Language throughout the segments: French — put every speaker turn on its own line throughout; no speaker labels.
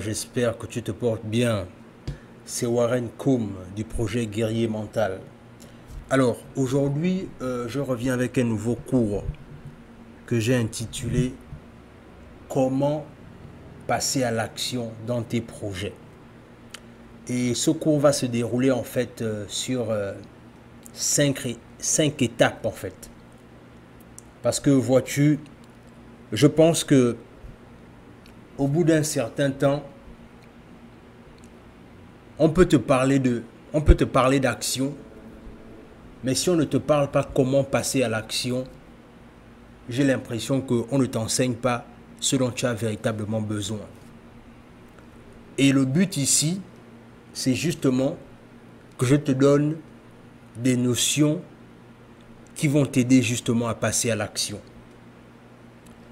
J'espère que tu te portes bien. C'est Warren Coom du projet Guerrier Mental. Alors, aujourd'hui, euh, je reviens avec un nouveau cours que j'ai intitulé Comment passer à l'action dans tes projets. Et ce cours va se dérouler en fait euh, sur euh, cinq, cinq étapes en fait. Parce que vois-tu, je pense que au bout d'un certain temps, on peut te parler d'action, mais si on ne te parle pas comment passer à l'action, j'ai l'impression qu'on ne t'enseigne pas ce dont tu as véritablement besoin. Et le but ici, c'est justement que je te donne des notions qui vont t'aider justement à passer à l'action.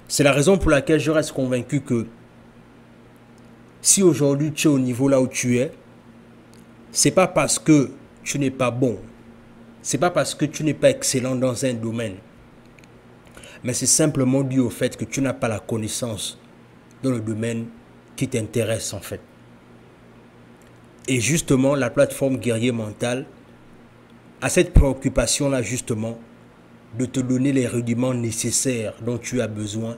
C'est la raison pour laquelle je reste convaincu que si aujourd'hui tu es au niveau là où tu es, c'est pas parce que tu n'es pas bon, c'est pas parce que tu n'es pas excellent dans un domaine, mais c'est simplement dû au fait que tu n'as pas la connaissance dans le domaine qui t'intéresse en fait. Et justement, la plateforme Guerrier Mental a cette préoccupation-là justement de te donner les rudiments nécessaires dont tu as besoin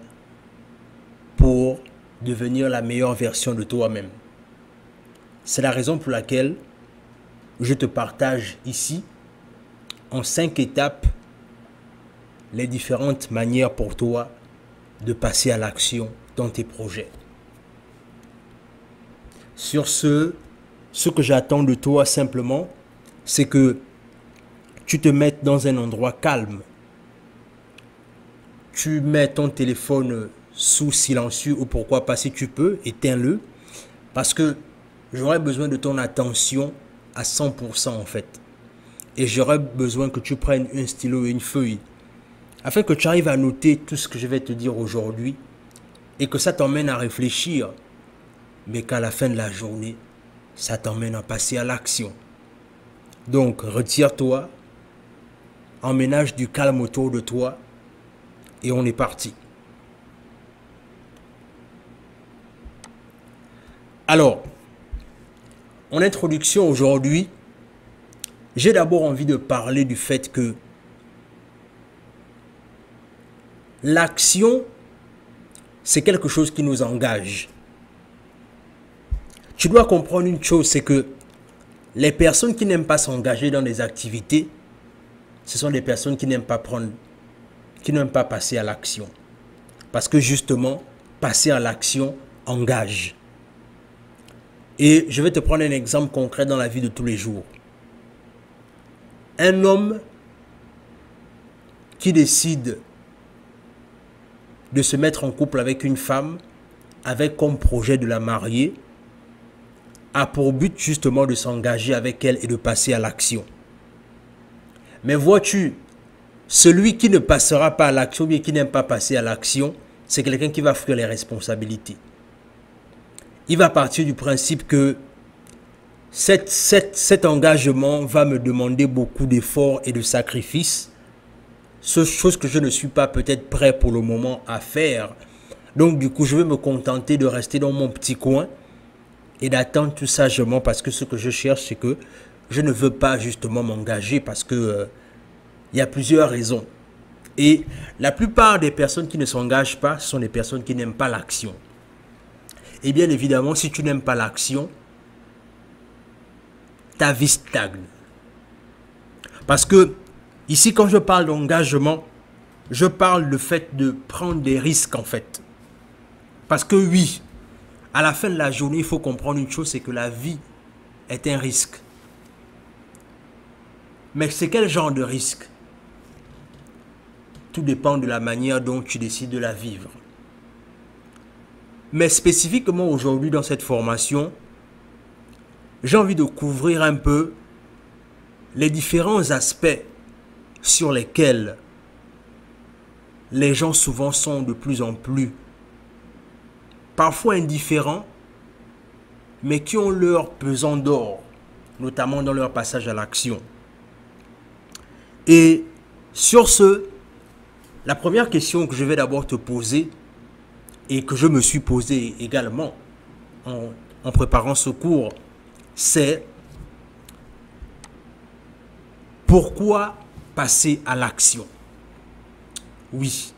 pour devenir la meilleure version de toi-même. C'est la raison pour laquelle je te partage ici en cinq étapes les différentes manières pour toi de passer à l'action dans tes projets. Sur ce, ce que j'attends de toi simplement, c'est que tu te mettes dans un endroit calme. Tu mets ton téléphone sous silencieux ou pourquoi pas si tu peux, éteins-le. Parce que j'aurai besoin de ton attention à 100% en fait. Et j'aurai besoin que tu prennes un stylo et une feuille afin que tu arrives à noter tout ce que je vais te dire aujourd'hui et que ça t'emmène à réfléchir, mais qu'à la fin de la journée, ça t'emmène à passer à l'action. Donc, retire-toi, emménage du calme autour de toi et on est parti. Alors, en introduction aujourd'hui, j'ai d'abord envie de parler du fait que L'action, c'est quelque chose qui nous engage. Tu dois comprendre une chose, c'est que les personnes qui n'aiment pas s'engager dans des activités, ce sont des personnes qui n'aiment pas prendre, qui n'aiment pas passer à l'action. Parce que justement, passer à l'action engage. Et je vais te prendre un exemple concret dans la vie de tous les jours. Un homme qui décide de se mettre en couple avec une femme avec comme projet de la marier a pour but justement de s'engager avec elle et de passer à l'action. Mais vois-tu, celui qui ne passera pas à l'action, bien qui n'aime pas passer à l'action, c'est quelqu'un qui va fuir les responsabilités. Il va partir du principe que cet engagement va me demander beaucoup d'efforts et de sacrifices ce chose que je ne suis pas peut-être prêt pour le moment à faire. Donc du coup, je vais me contenter de rester dans mon petit coin et d'attendre tout sagement parce que ce que je cherche, c'est que je ne veux pas justement m'engager parce que euh, il y a plusieurs raisons. Et la plupart des personnes qui ne s'engagent pas sont des personnes qui n'aiment pas l'action. Et bien évidemment, si tu n'aimes pas l'action, ta vie stagne. Parce que Ici, quand je parle d'engagement, je parle du fait de prendre des risques en fait. Parce que oui, à la fin de la journée, il faut comprendre une chose, c'est que la vie est un risque. Mais c'est quel genre de risque? Tout dépend de la manière dont tu décides de la vivre. Mais spécifiquement aujourd'hui dans cette formation, j'ai envie de couvrir un peu les différents aspects sur lesquels les gens souvent sont de plus en plus parfois indifférents, mais qui ont leur pesant d'or, notamment dans leur passage à l'action. Et sur ce, la première question que je vais d'abord te poser, et que je me suis posée également en préparant ce cours, c'est pourquoi passer à l'action? Oui.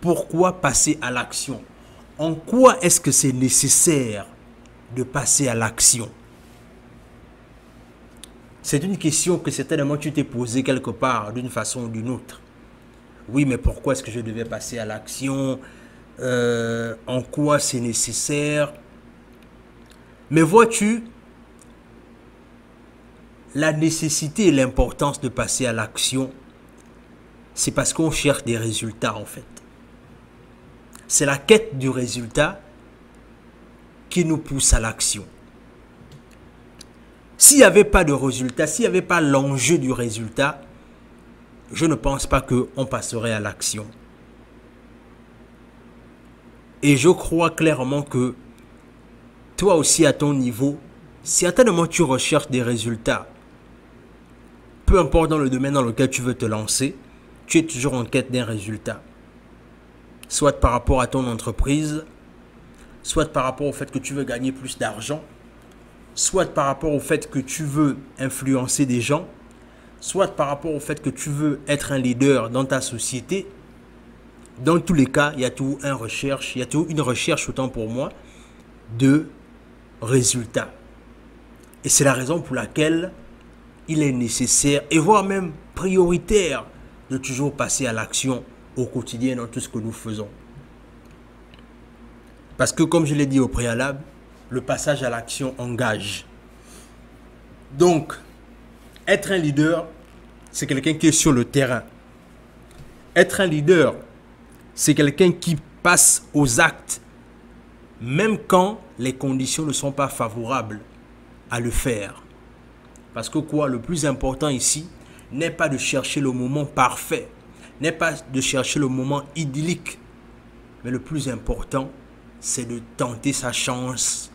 Pourquoi passer à l'action? En quoi est-ce que c'est nécessaire de passer à l'action? C'est une question que certainement tu t'es posée quelque part d'une façon ou d'une autre. Oui, mais pourquoi est-ce que je devais passer à l'action? Euh, En quoi c'est nécessaire Mais vois-tu, la nécessité et l'importance de passer à l'action, c'est parce qu'on cherche des résultats en fait. C'est la quête du résultat qui nous pousse à l'action. S'il n'y avait pas de résultat, s'il n'y avait pas l'enjeu du résultat, je ne pense pas qu'on passerait à l'action. Et je crois clairement que toi aussi à ton niveau, certainement tu recherches des résultats. Peu importe dans le domaine dans lequel tu veux te lancer, tu es toujours en quête d'un résultat. Soit par rapport à ton entreprise, soit par rapport au fait que tu veux gagner plus d'argent, soit par rapport au fait que tu veux influencer des gens, soit par rapport au fait que tu veux être un leader dans ta société. Dans tous les cas, il y a tout une recherche, il y a tout une recherche autant pour moi de résultats. Et c'est la raison pour laquelle il est nécessaire et voire même prioritaire de toujours passer à l'action au quotidien dans tout ce que nous faisons. Parce que comme je l'ai dit au préalable, le passage à l'action engage. Donc, être un leader, c'est quelqu'un qui est sur le terrain. Être un leader, c'est quelqu'un qui passe aux actes, même quand les conditions ne sont pas favorables à le faire. Parce que quoi, le plus important ici n'est pas de chercher le moment parfait, n'est pas de chercher le moment idyllique, mais le plus important, c'est de tenter sa chance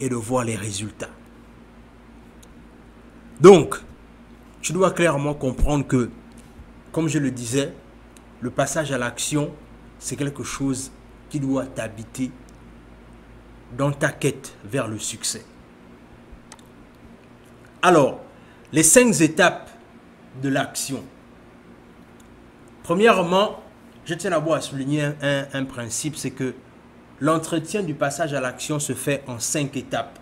et de voir les résultats. Donc, tu dois clairement comprendre que, comme je le disais, le passage à l'action, c'est quelque chose qui doit t'habiter dans ta quête vers le succès. Alors, les cinq étapes de l'action. Premièrement, je tiens d'abord à souligner un, un principe, c'est que l'entretien du passage à l'action se fait en cinq étapes,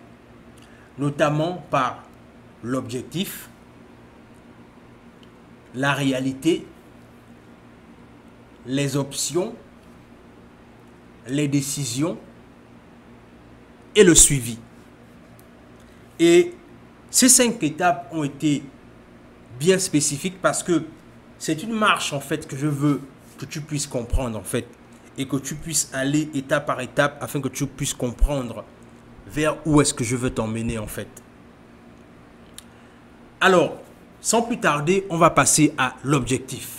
notamment par l'objectif, la réalité, les options, les décisions et le suivi. Et ces cinq étapes ont été bien spécifiques parce que c'est une marche en fait que je veux que tu puisses comprendre en fait et que tu puisses aller étape par étape afin que tu puisses comprendre vers où est-ce que je veux t'emmener en fait. Alors, sans plus tarder, on va passer à l'objectif.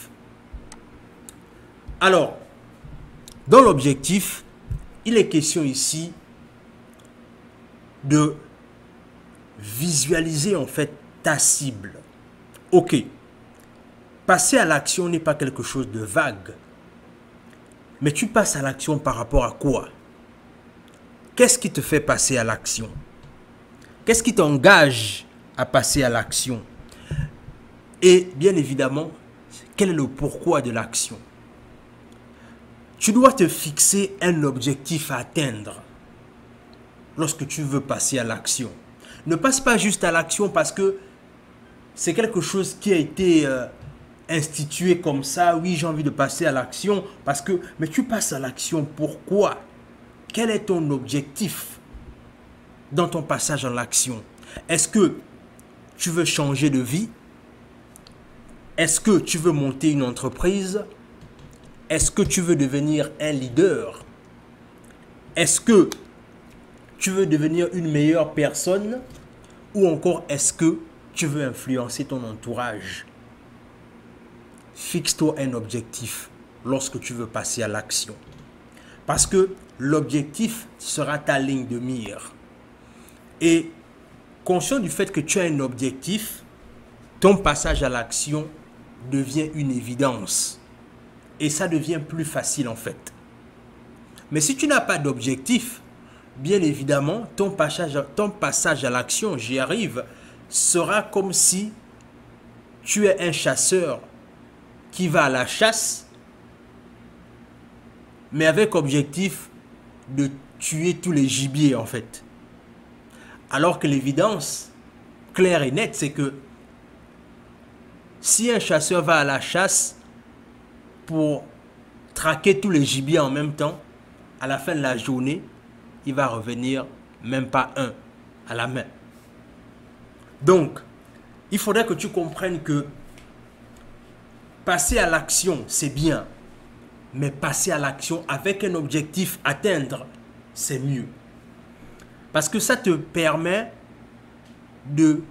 Alors, dans l'objectif, il est question ici de visualiser en fait ta cible. Ok, passer à l'action n'est pas quelque chose de vague, mais tu passes à l'action par rapport à quoi? Qu'est-ce qui te fait passer à l'action? Qu'est-ce qui t'engage à passer à l'action? Et bien évidemment, quel est le pourquoi de l'action? Tu dois te fixer un objectif à atteindre lorsque tu veux passer à l'action. Ne passe pas juste à l'action parce que c'est quelque chose qui a été euh, institué comme ça. Oui, j'ai envie de passer à l'action parce que... Mais tu passes à l'action pourquoi? Quel est ton objectif dans ton passage à l'action Est-ce que tu veux changer de vie? Est-ce que tu veux monter une entreprise? Est-ce que tu veux devenir un leader? Est-ce que tu veux devenir une meilleure personne? Ou encore est-ce que tu veux influencer ton entourage? Fixe-toi un objectif lorsque tu veux passer à l'action. Parce que l'objectif sera ta ligne de mire. Et conscient du fait que tu as un objectif, ton passage à l'action devient une évidence. Et ça devient plus facile en fait. Mais si tu n'as pas d'objectif, bien évidemment, ton passage, ton passage à l'action, j'y arrive, sera comme si tu es un chasseur qui va à la chasse, mais avec objectif de tuer tous les gibiers en fait. Alors que l'évidence claire et nette, c'est que si un chasseur va à la chasse pour traquer tous les gibiers en même temps, à la fin de la journée, il va revenir même pas un à la main. Donc, il faudrait que tu comprennes que passer à l'action, c'est bien. Mais passer à l'action avec un objectif atteindre, c'est mieux. Parce que ça te permet de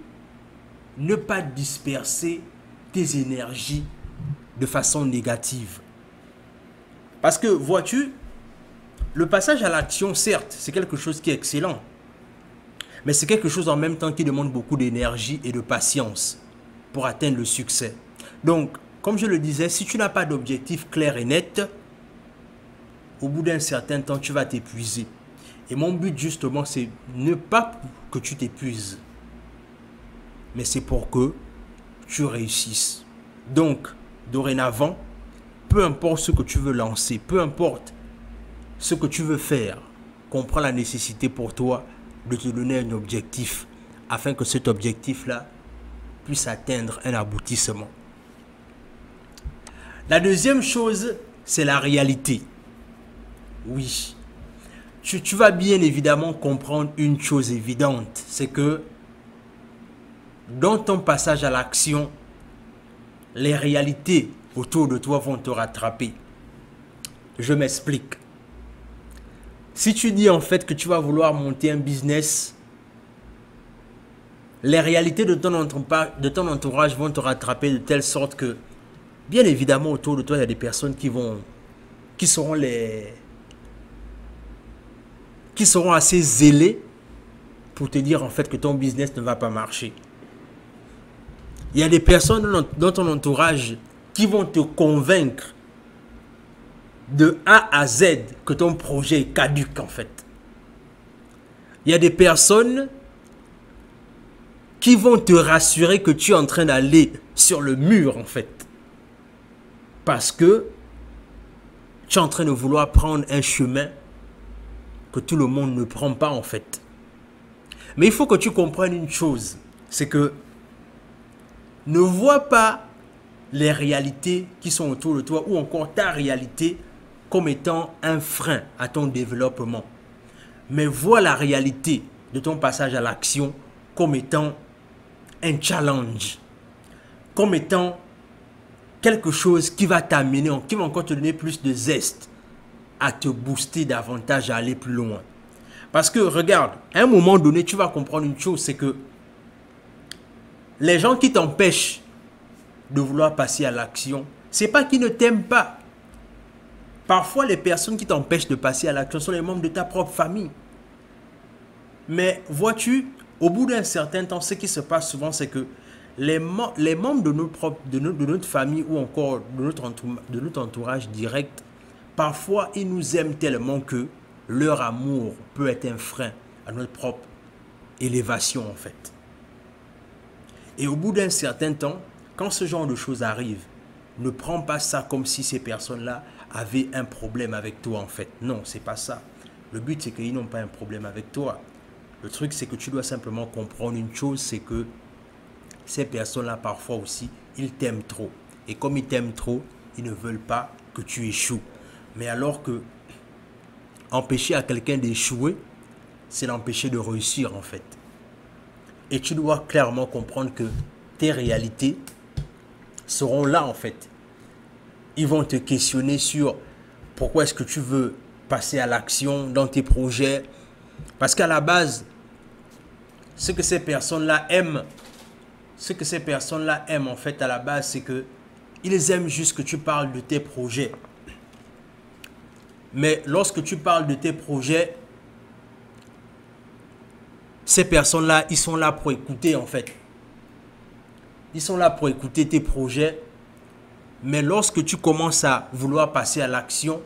ne pas disperser tes énergies de façon négative. Parce que, vois-tu, le passage à l'action, certes, c'est quelque chose qui est excellent. Mais c'est quelque chose en même temps qui demande beaucoup d'énergie et de patience pour atteindre le succès. Donc, comme je le disais, si tu n'as pas d'objectif clair et net, au bout d'un certain temps, tu vas t'épuiser. Et mon but justement, c'est ne pas que tu t'épuises, mais c'est pour que tu réussisses. Donc, dorénavant, peu importe ce que tu veux lancer, peu importe ce que tu veux faire, comprends la nécessité pour toi de te donner un objectif afin que cet objectif-là puisse atteindre un aboutissement. La deuxième chose, c'est la réalité. Oui. Tu, tu, vas bien évidemment comprendre une chose évidente, c'est que dans ton passage à l'action, les réalités autour de toi vont te rattraper. Je m'explique. Si tu dis en fait que tu vas vouloir monter un business, les réalités de ton, entourage vont te rattraper de telle sorte que, bien évidemment, autour de toi, il y a des personnes qui vont, les, qui seront assez zélées pour te dire en fait que ton business ne va pas marcher. Il y a des personnes dans ton entourage qui vont te convaincre de A à Z que ton projet est caduque en fait. Il y a des personnes qui vont te rassurer que tu es en train d'aller sur le mur en fait. Parce que tu es en train de vouloir prendre un chemin que tout le monde ne prend pas en fait. Mais il faut que tu comprennes une chose, c'est que ne vois pas les réalités qui sont autour de toi ou encore ta réalité comme étant un frein à ton développement. Mais vois la réalité de ton passage à l'action comme étant un challenge, comme étant quelque chose qui va t'amener, qui va encore te donner plus de zeste à te booster davantage, à aller plus loin. Parce que regarde, à un moment donné, tu vas comprendre une chose, c'est que les gens qui t'empêchent de vouloir passer à l'action, c'est pas qu'ils ne t'aiment pas, Parfois, les personnes qui t'empêchent de passer à l'action sont les membres de ta propre famille. Mais vois-tu, au bout d'un certain temps, ce qui se passe souvent, c'est que les, membres de, notre famille ou encore de notre entourage direct, parfois, ils nous aiment tellement que leur amour peut être un frein à notre propre élévation, en fait. Et au bout d'un certain temps, quand ce genre de choses arrive, ne prends pas ça comme si ces personnes-là avaient un problème avec toi en fait. Non, c'est pas ça. Le but c'est qu'ils n'ont pas un problème avec toi. Le truc c'est que tu dois simplement comprendre une chose, c'est que ces personnes-là parfois aussi, ils t'aiment trop. Et comme ils t'aiment trop, ils ne veulent pas que tu échoues. Mais alors que empêcher à quelqu'un d'échouer, c'est l'empêcher de réussir en fait. Et tu dois clairement comprendre que tes réalités seront là en fait ils vont te questionner sur pourquoi est-ce que tu veux passer à l'action dans tes projets. Parce qu'à la base, ce que ces personnes-là aiment, ce que ces personnes-là aiment en fait à la base, c'est que ils aiment juste que tu parles de tes projets. Mais lorsque tu parles de tes projets, ces personnes-là, ils sont là pour écouter en fait. Ils sont là pour écouter tes projets mais lorsque tu commences à vouloir passer à l'action,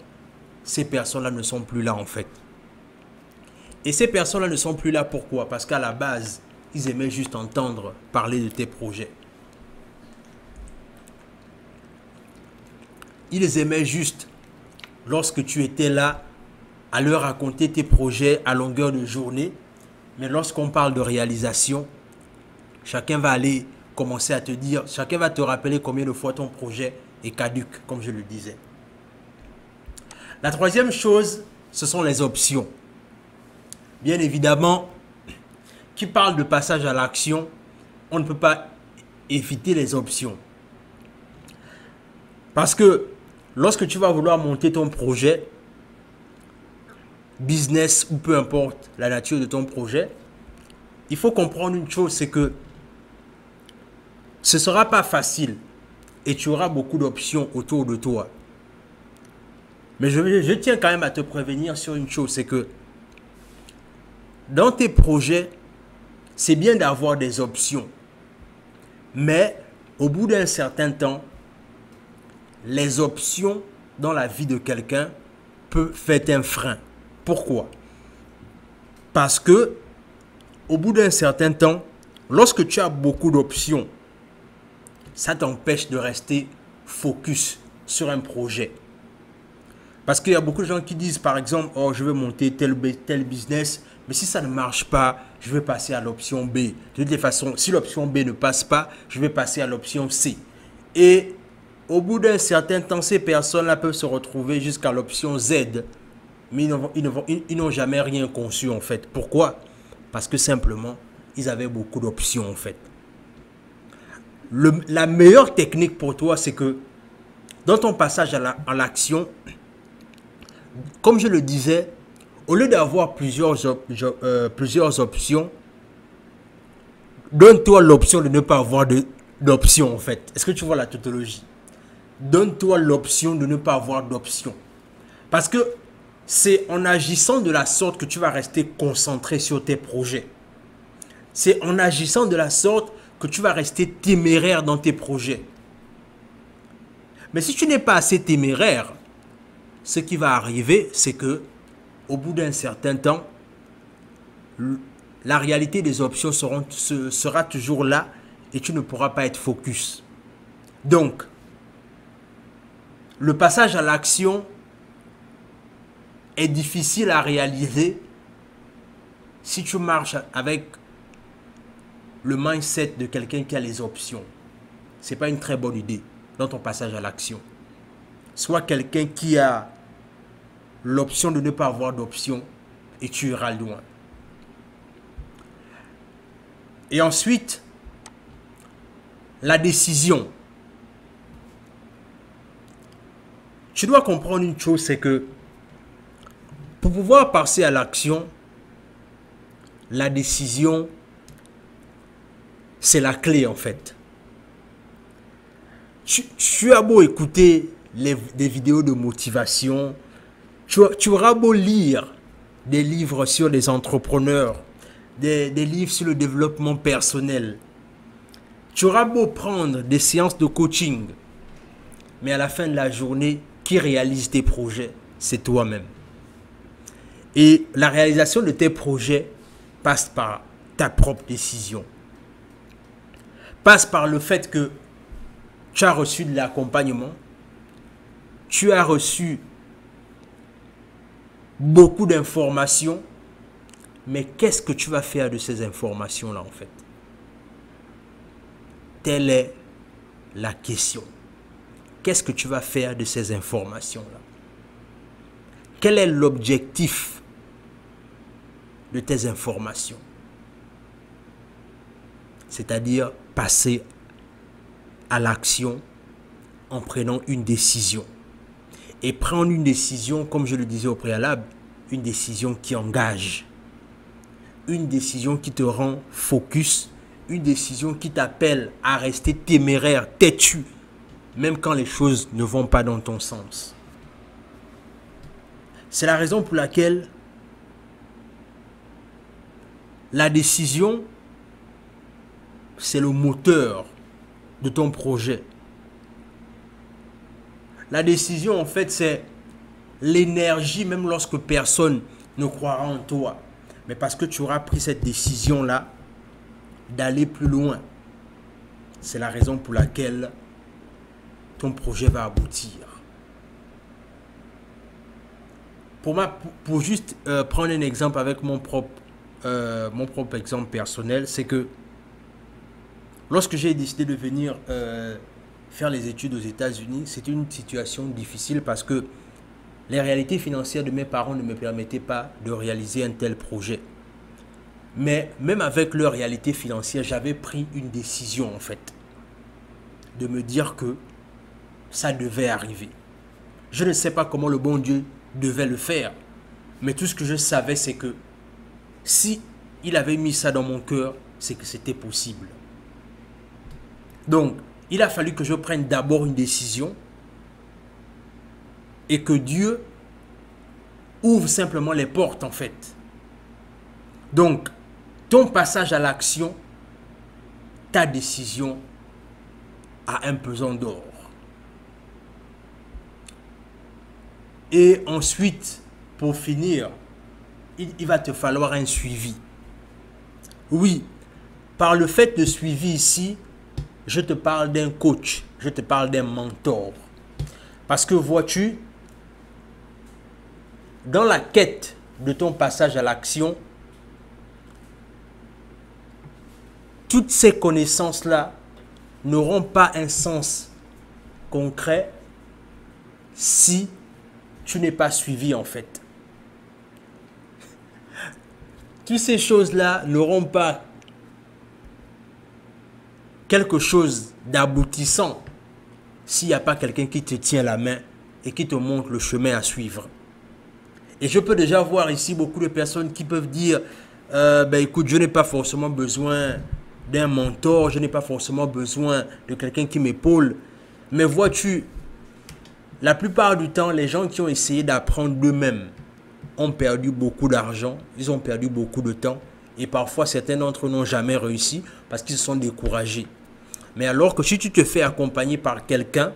ces personnes-là ne sont plus là en fait. Et ces personnes-là ne sont plus là pourquoi? Parce qu'à la base, ils aimaient juste entendre parler de tes projets. Ils aimaient juste, lorsque tu étais là, à leur raconter tes projets à longueur de journée. Mais lorsqu'on parle de réalisation, chacun va aller commencer à te dire, chacun va te rappeler combien de fois ton projet est caduque, comme je le disais. La troisième chose, ce sont les options. Bien évidemment, qui parle de passage à l'action, on ne peut pas éviter les options. Parce que lorsque tu vas vouloir monter ton projet, business ou peu importe la nature de ton projet, il faut comprendre une chose, c'est que ce ne sera pas facile et tu auras beaucoup d'options autour de toi. Mais je, je, tiens quand même à te prévenir sur une chose, c'est que dans tes projets, c'est bien d'avoir des options. Mais au bout d'un certain temps, les options dans la vie de quelqu'un peuvent faire un frein. Pourquoi? Parce que au bout d'un certain temps, lorsque tu as beaucoup d'options, ça t'empêche de rester focus sur un projet. Parce qu'il y a beaucoup de gens qui disent, par exemple, oh, je vais monter tel, tel business, mais si ça ne marche pas, je vais passer à l'option B. De toute façon, si l'option B ne passe pas, je vais passer à l'option C. Et au bout d'un certain temps, ces personnes-là peuvent se retrouver jusqu'à l'option Z. Mais ils n'ont jamais rien conçu en fait. Pourquoi? Parce que simplement, ils avaient beaucoup d'options en fait. la meilleure technique pour toi, c'est que dans ton passage à l'action, comme je le disais, au lieu d'avoir plusieurs, euh, plusieurs options, donne-toi l'option de ne pas avoir d'option en fait. Est-ce que tu vois la tautologie? Donne-toi l'option de ne pas avoir d'option. Parce que c'est en agissant de la sorte que tu vas rester concentré sur tes projets. C'est en agissant de la sorte que tu vas rester téméraire dans tes projets. Mais si tu n'es pas assez téméraire, ce qui va arriver, c'est que au bout d'un certain temps, la réalité des options sera toujours là et tu ne pourras pas être focus. Donc, le passage à l'action est difficile à réaliser si tu marches avec le mindset de quelqu'un qui a les options. Ce n'est pas une très bonne idée dans ton passage à l'action. Soit quelqu'un qui a l'option de ne pas avoir d'option et tu iras loin. Et ensuite, la décision. Tu dois comprendre une chose, c'est que pour pouvoir passer à l'action, la décision, c'est la clé en fait. Tu, as beau écouter des vidéos de motivation, tu, auras beau lire des livres sur les entrepreneurs, des, des, livres sur le développement personnel. Tu auras beau prendre des séances de coaching, mais à la fin de la journée, qui réalise tes projets? C'est toi-même. Et la réalisation de tes projets passe par ta propre décision. Passe par le fait que tu as reçu de l'accompagnement, tu as reçu beaucoup d'informations, mais qu'est-ce que tu vas faire de ces informations-là en fait? Telle est la question. Qu'est-ce que tu vas faire de ces informations-là? Quel est l'objectif? De tes informations. C'est-à-dire passer à l'action en prenant une décision. Et prendre une décision, comme je le disais au préalable, une décision qui engage, une décision qui te rend focus, une décision qui t'appelle à rester téméraire, têtu, même quand les choses ne vont pas dans ton sens. C'est la raison pour laquelle la décision, c'est le moteur de ton projet. La décision, en fait, c'est l'énergie, même lorsque personne ne croira en toi. mais parce que tu auras pris cette décision-là d'aller plus loin. C'est la raison pour laquelle ton projet va aboutir. Pour, juste euh, prendre un exemple avec mon propre, euh, mon propre exemple personnel, c'est que lorsque j'ai décidé de venir euh, faire les études aux États-Unis, c'était une situation difficile parce que les réalités financières de mes parents ne me permettaient pas de réaliser un tel projet. Mais même avec leur réalité financière, j'avais pris une décision en fait. De me dire que ça devait arriver. Je ne sais pas comment le bon Dieu devait le faire. Mais tout ce que je savais, c'est que si il avait mis ça dans mon cœur, c'est que c'était possible. Donc, il a fallu que je prenne d'abord une décision et que Dieu ouvre simplement les portes en fait. Donc, ton passage à l'action, ta décision a un pesant d'or. Et ensuite, pour finir, il, va te falloir un suivi. Oui, par le fait de suivi ici, je te parle d'un coach, je te parle d'un mentor. Parce que vois-tu, dans la quête de ton passage à l'action, toutes ces connaissances-là n'auront pas un sens concret si tu n'es pas suivi en fait. Toutes ces choses-là n'auront pas quelque chose d'aboutissant s'il n'y a pas quelqu'un qui te tient la main et qui te montre le chemin à suivre? Et je peux déjà voir ici beaucoup de personnes qui peuvent dire, euh, ben écoute, je n'ai pas forcément besoin d'un mentor, je n'ai pas forcément besoin de quelqu'un qui m'épaule. Mais vois-tu, la plupart du temps, les gens qui ont essayé d'apprendre d'eux-mêmes ont perdu beaucoup d'argent, ils ont perdu beaucoup de temps. Et parfois, certains d'entre eux n'ont jamais réussi parce qu'ils se sont découragés. Mais alors que si tu te fais accompagner par quelqu'un,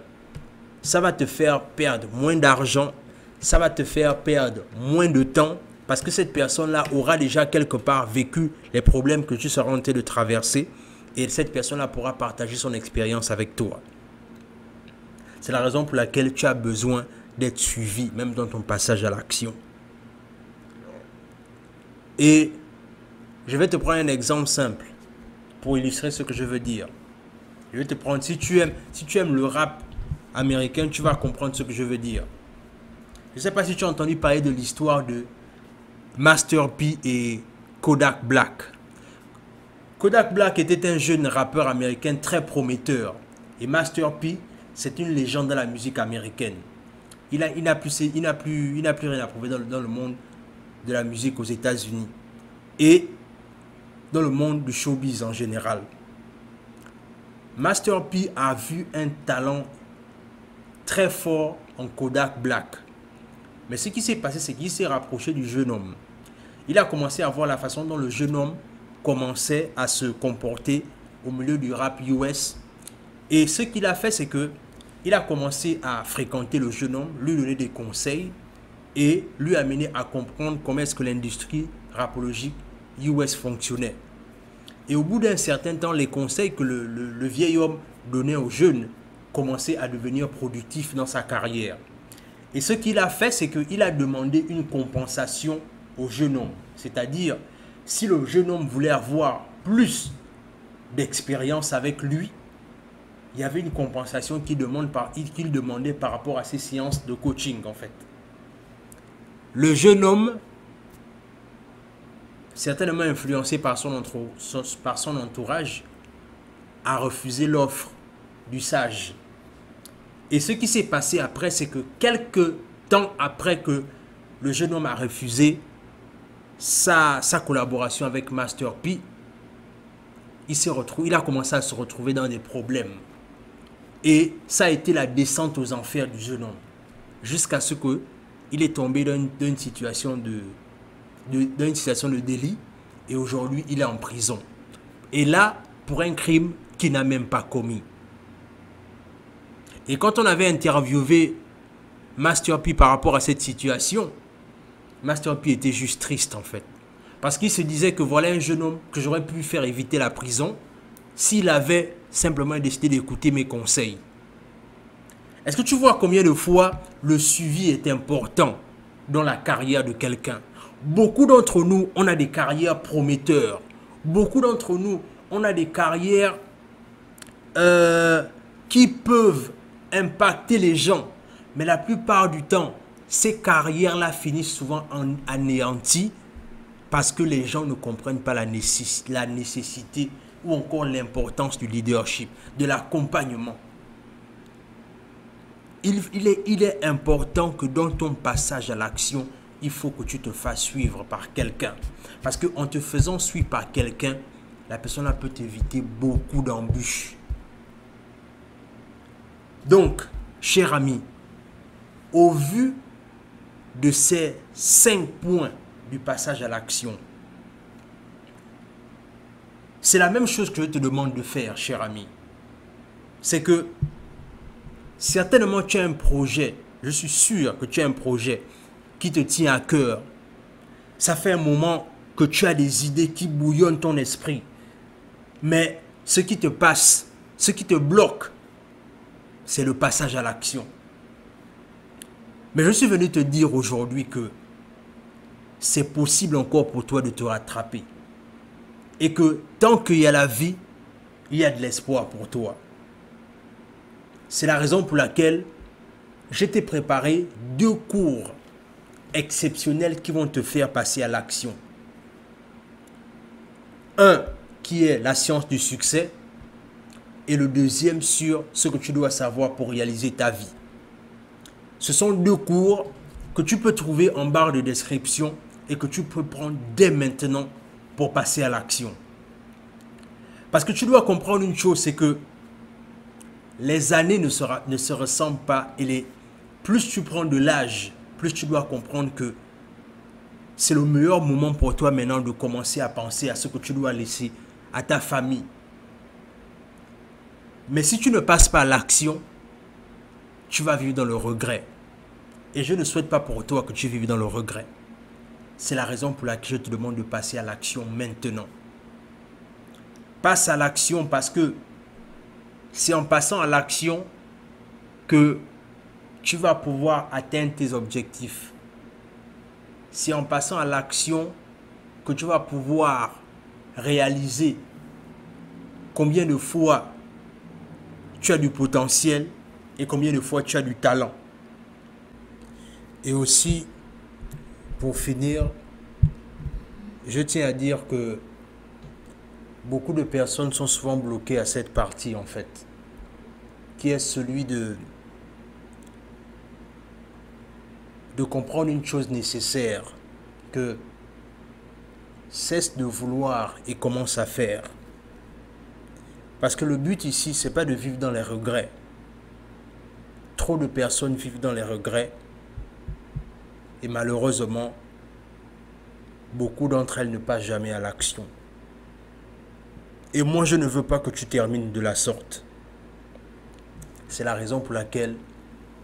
ça va te faire perdre moins d'argent, ça va te faire perdre moins de temps parce que cette personne-là aura déjà quelque part vécu les problèmes que tu seras en train de traverser et cette personne-là pourra partager son expérience avec toi. C'est la raison pour laquelle tu as besoin d'être suivi, même dans ton passage à l'action. Et je vais te prendre un exemple simple pour illustrer ce que je veux dire. Je vais te prendre, si tu aimes, si tu aimes le rap américain, tu vas comprendre ce que je veux dire. Je ne sais pas si tu as entendu parler de l'histoire de Master P et Kodak Black. Kodak Black était un jeune rappeur américain très prometteur. Et Master P, c'est une légende dans la musique américaine. Il n'a il plus, plus, plus rien à prouver dans, dans le monde de la musique aux États-Unis. Et dans le monde du showbiz en général. Master P a vu un talent très fort en Kodak Black. Mais ce qui s'est passé, c'est qu'il s'est rapproché du jeune homme. Il a commencé à voir la façon dont le jeune homme commençait à se comporter au milieu du rap US. Et ce qu'il a fait, c'est que il a commencé à fréquenter le jeune homme, lui donner des conseils et lui amener à comprendre comment est-ce que l'industrie rapologique US fonctionnait. Et au bout d'un certain temps, les conseils que le, vieil homme donnait aux jeunes commençaient à devenir productifs dans sa carrière. Et ce qu'il a fait, c'est qu'il a demandé une compensation au jeune homme. C'est-à-dire, si le jeune homme voulait avoir plus d'expérience avec lui, il y avait une compensation qu'il demandait par rapport à ses séances de coaching, en fait. Le jeune homme certainement influencé par son, par son entourage, a refusé l'offre du sage. Et ce qui s'est passé après, c'est que quelques temps après que le jeune homme a refusé sa, sa collaboration avec Master P, il, il a commencé à se retrouver dans des problèmes. Et ça a été la descente aux enfers du jeune homme. Jusqu'à ce qu'il est tombé dans une situation de, dans une situation de délit et aujourd'hui il est en prison. Et là, pour un crime qu'il n'a même pas commis. Et quand on avait interviewé Master P par rapport à cette situation, Master P était juste triste en fait. Parce qu'il se disait que voilà un jeune homme que j'aurais pu faire éviter la prison s'il avait simplement décidé d'écouter mes conseils. Est-ce que tu vois combien de fois le suivi est important dans la carrière de quelqu'un? Beaucoup d'entre nous, on a des carrières prometteurs. Beaucoup d'entre nous, on a des carrières euh, qui peuvent impacter les gens. Mais la plupart du temps, ces carrières-là finissent souvent en anéanties parce que les gens ne comprennent pas la, la nécessité ou encore l'importance du leadership, de l'accompagnement. Il, est important que dans ton passage à l'action, il faut que tu te fasses suivre par quelqu'un. Parce qu'en te faisant suivre par quelqu'un, la personne peut t'éviter beaucoup d'embûches. Donc, cher ami, au vu de ces cinq points du passage à l'action, c'est la même chose que je te demande de faire, cher ami. C'est que certainement tu as un projet, je suis sûr que tu as un projet qui te tient à cœur. Ça fait un moment que tu as des idées qui bouillonnent ton esprit. Mais ce qui te passe, ce qui te bloque, c'est le passage à l'action. Mais je suis venu te dire aujourd'hui que c'est possible encore pour toi de te rattraper. Et que tant qu'il y a la vie, il y a de l'espoir pour toi. C'est la raison pour laquelle je t'ai préparé deux cours exceptionnels qui vont te faire passer à l'action. Un qui est la science du succès et le deuxième sur ce que tu dois savoir pour réaliser ta vie. Ce sont deux cours que tu peux trouver en barre de description et que tu peux prendre dès maintenant pour passer à l'action. Parce que tu dois comprendre une chose, c'est que les années ne se, ressemblent pas et les, plus tu prends de l'âge, plus tu dois comprendre que c'est le meilleur moment pour toi maintenant de commencer à penser à ce que tu dois laisser à ta famille. Mais si tu ne passes pas à l'action, tu vas vivre dans le regret. Et je ne souhaite pas pour toi que tu vives dans le regret. C'est la raison pour laquelle je te demande de passer à l'action maintenant. Passe à l'action parce que c'est en passant à l'action que tu vas pouvoir atteindre tes objectifs. C'est en passant à l'action que tu vas pouvoir réaliser combien de fois tu as du potentiel et combien de fois tu as du talent. Et aussi, pour finir, je tiens à dire que beaucoup de personnes sont souvent bloquées à cette partie en fait, qui est celui de de comprendre une chose nécessaire, que cesse de vouloir et commence à faire. Parce que le but ici, c'est pas de vivre dans les regrets. Trop de personnes vivent dans les regrets et malheureusement, beaucoup d'entre elles ne passent jamais à l'action. Et moi, je ne veux pas que tu termines de la sorte. C'est la raison pour laquelle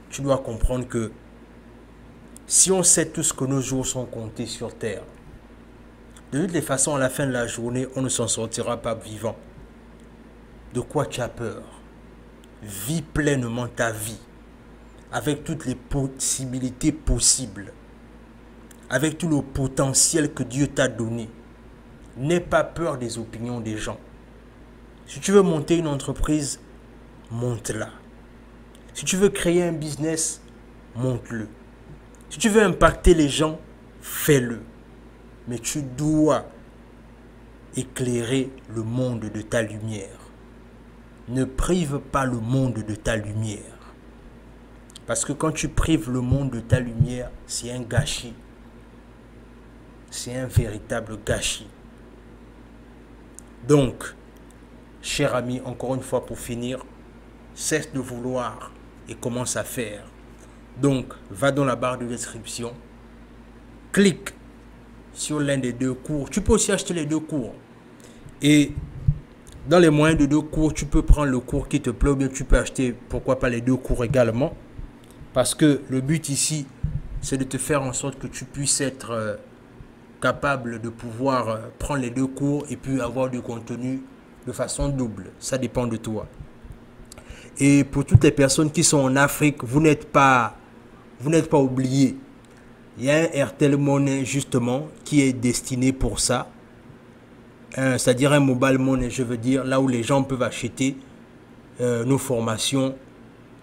tu dois comprendre que si on sait tous que nos jours sont comptés sur Terre, de toutes les façons, à la fin de la journée, on ne s'en sortira pas vivant. De quoi tu as peur? Vis pleinement ta vie, avec toutes les possibilités possibles, avec tout le potentiel que Dieu t'a donné. N'aie pas peur des opinions des gens. Si tu veux monter une entreprise, monte-la. Si tu veux créer un business, monte-le. Si tu veux impacter les gens, fais-le. Mais tu dois éclairer le monde de ta lumière. Ne prive pas le monde de ta lumière. Parce que quand tu prives le monde de ta lumière, c'est un gâchis. C'est un véritable gâchis. Donc, cher ami, encore une fois pour finir, cesse de vouloir et commence à faire. Donc, va dans la barre de description, clique sur l'un des deux cours. Tu peux aussi acheter les deux cours. Et dans les moyens de deux cours, tu peux prendre le cours qui te plaît ou bien tu peux acheter, pourquoi pas, les deux cours également. Parce que le but ici, c'est de te faire en sorte que tu puisses être, euh, capable de pouvoir euh, prendre les deux cours et puis avoir du contenu de façon double. Ça dépend de toi. Et pour toutes les personnes qui sont en Afrique, vous n'êtes pas, vous n'êtes pas oubliés. Il y a un RTL Money justement qui est destiné pour ça. C'est-à-dire un mobile money, je veux dire, là où les gens peuvent acheter euh, nos formations,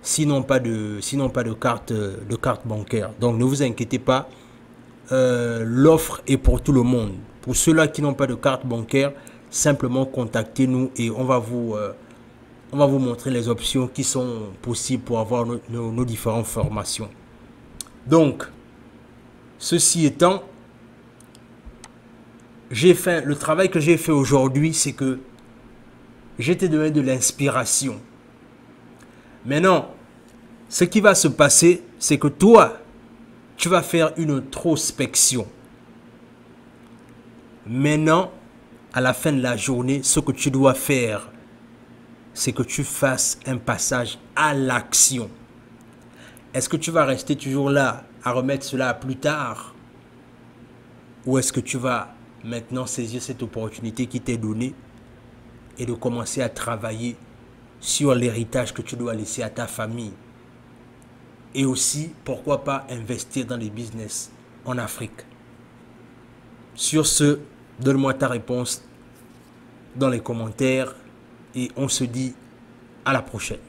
sinon pas de, sinon pas de carte, de carte bancaire. Donc ne vous inquiétez pas, euh, l'offre est pour tout le monde. Pour ceux-là qui n'ont pas de carte bancaire, simplement contactez-nous et on va vous, euh, on va vous montrer les options qui sont possibles pour avoir nos, différentes formations. Donc, ceci étant, j'ai fait le travail que j'ai fait aujourd'hui, c'est que j'étais donné de l'inspiration. Maintenant, ce qui va se passer, c'est que toi, tu vas faire une introspection. Maintenant, à la fin de la journée, ce que tu dois faire, c'est que tu fasses un passage à l'action. Est-ce que tu vas rester toujours là à remettre cela à plus tard? Ou est-ce que tu vas maintenant saisir cette opportunité qui t'est donnée et de commencer à travailler sur l'héritage que tu dois laisser à ta famille? Et aussi, pourquoi pas, investir dans les business en Afrique? Sur ce, donne-moi ta réponse dans les commentaires et on se dit à la prochaine.